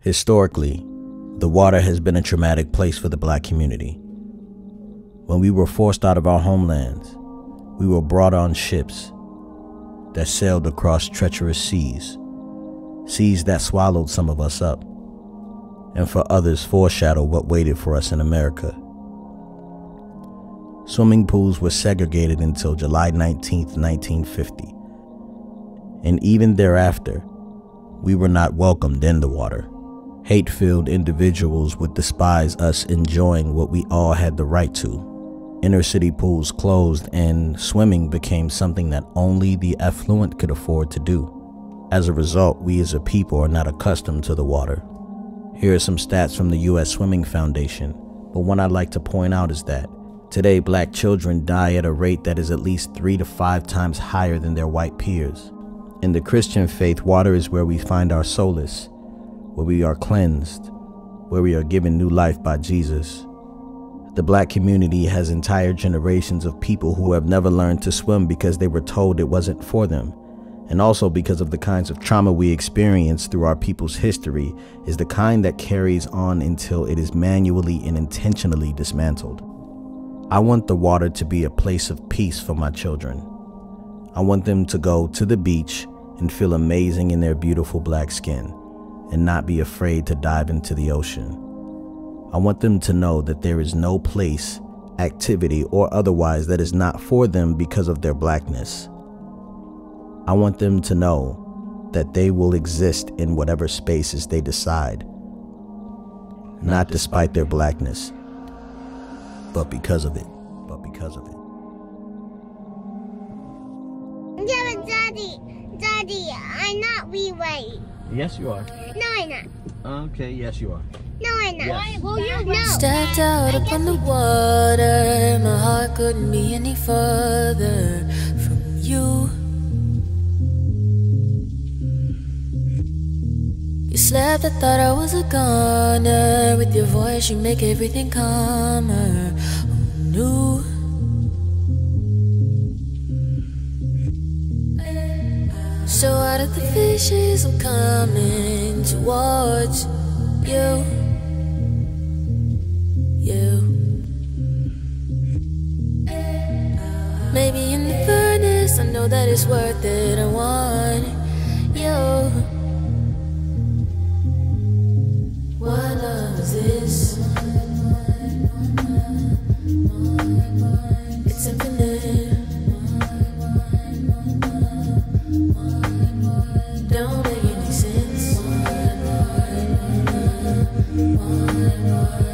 Historically, the water has been a traumatic place for the black community. When we were forced out of our homelands, we were brought on ships that sailed across treacherous seas, seas that swallowed some of us up, and for others foreshadowed what waited for us in America. Swimming pools were segregated until July 19, 1950, and even thereafter, we were not welcomed in the water. Hate filled individuals would despise us enjoying what we all had the right to. Inner city pools closed, and swimming became something that only the affluent could afford to do. As a result, we as a people are not accustomed to the water. Here are some stats from the U.S. Swimming Foundation, but one I'd like to point out is that today black children die at a rate that is at least three to five times higher than their white peers. In the Christian faith, water is where we find our solace, where we are cleansed, where we are given new life by Jesus. The black community has entire generations of people who have never learned to swim because they were told it wasn't for them, and also because of the kinds of trauma we experience through our people's history is the kind that carries on until it is manually and intentionally dismantled. I want the water to be a place of peace for my children. I want them to go to the beach and feel amazing in their beautiful black skin and not be afraid to dive into the ocean. I want them to know that there is no place, activity, or otherwise that is not for them because of their blackness. I want them to know that they will exist in whatever spaces they decide, not despite their blackness, but because of it, but because of it. Yeah, but Daddy, Daddy, I'm not reweight. Yes, you are. No, I'm not. Okay, yes, you are. No, I'm not. Yes. Well, you no. Stepped out upon the water, my heart couldn't be any further from you. You slept, I thought I was a goner. With your voice, you make everything calmer. Who knew? So out of the fishes, I'm coming towards you. You. Maybe in the furnace, I know that it's worth it. I want you. It's